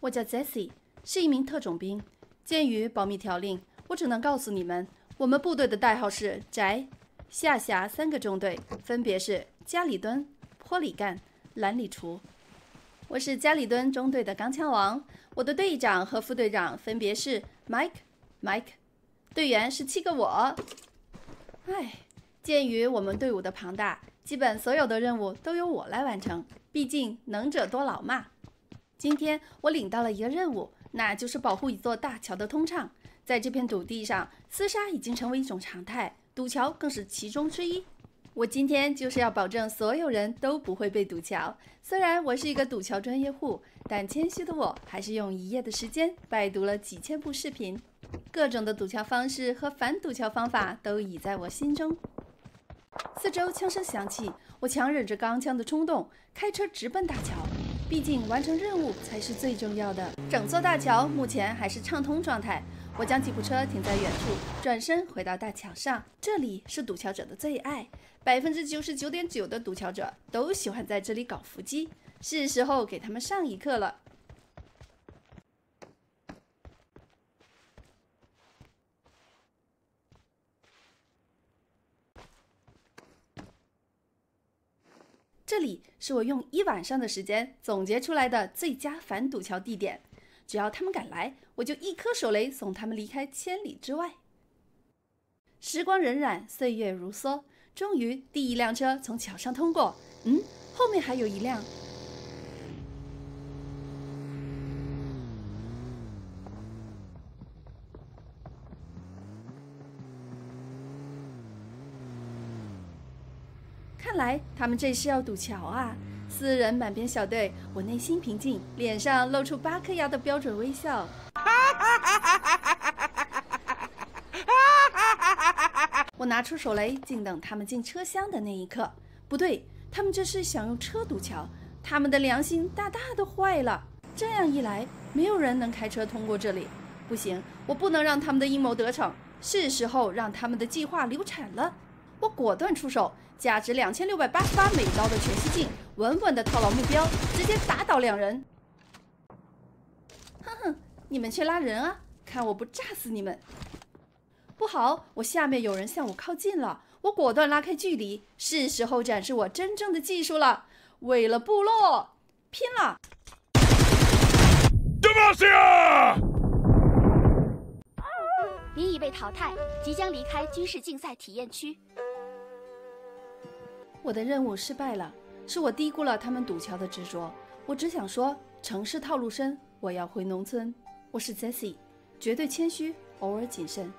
我叫 Jesse，是一名特种兵。鉴于保密条令，我只能告诉你们，我们部队的代号是宅，下辖三个中队，分别是加里敦、坡里干、兰里厨。我是加里敦中队的钢枪王，我的队长和副队长分别是 Mike、Mike，队员是七个我。唉，鉴于我们队伍的庞大，基本所有的任务都由我来完成，毕竟能者多劳嘛。今天我领到了一个任务，那就是保护一座大桥的通畅。在这片土地上，厮杀已经成为一种常态，堵桥更是其中之一。我今天就是要保证所有人都不会被堵桥。虽然我是一个堵桥专业户，但谦虚的我还是用一夜的时间拜读了几千部视频，各种的堵桥方式和反堵桥方法都已在我心中。四周枪声响起，我强忍着钢枪的冲动，开车直奔大桥。毕竟完成任务才是最重要的。整座大桥目前还是畅通状态。我将吉普车停在远处，转身回到大桥上。这里是堵桥者的最爱，百分之九十九点九的堵桥者都喜欢在这里搞伏击。是时候给他们上一课了。这里是我用一晚上的时间总结出来的最佳反堵桥地点，只要他们敢来，我就一颗手雷送他们离开千里之外。时光荏苒，岁月如梭，终于第一辆车从桥上通过。嗯，后面还有一辆。看来他们这是要堵桥啊！四人满编小队，我内心平静，脸上露出八颗牙的标准微笑。我拿出手雷，静等他们进车厢的那一刻。不对，他们这是想用车堵桥，他们的良心大大的坏了。这样一来，没有人能开车通过这里。不行，我不能让他们的阴谋得逞，是时候让他们的计划流产了。我果断出手，价值两千六百八十八美刀的全息镜，稳稳的套牢目标，直接打倒两人。哼哼，你们去拉人啊！看我不炸死你们！不好，我下面有人向我靠近了，我果断拉开距离，是时候展示我真正的技术了。为了部落，拼了！德玛西亚！你已被淘汰，即将离开军事竞赛体验区。我的任务失败了，是我低估了他们堵桥的执着。我只想说，城市套路深，我要回农村。我是 Jessie，绝对谦虚，偶尔谨慎。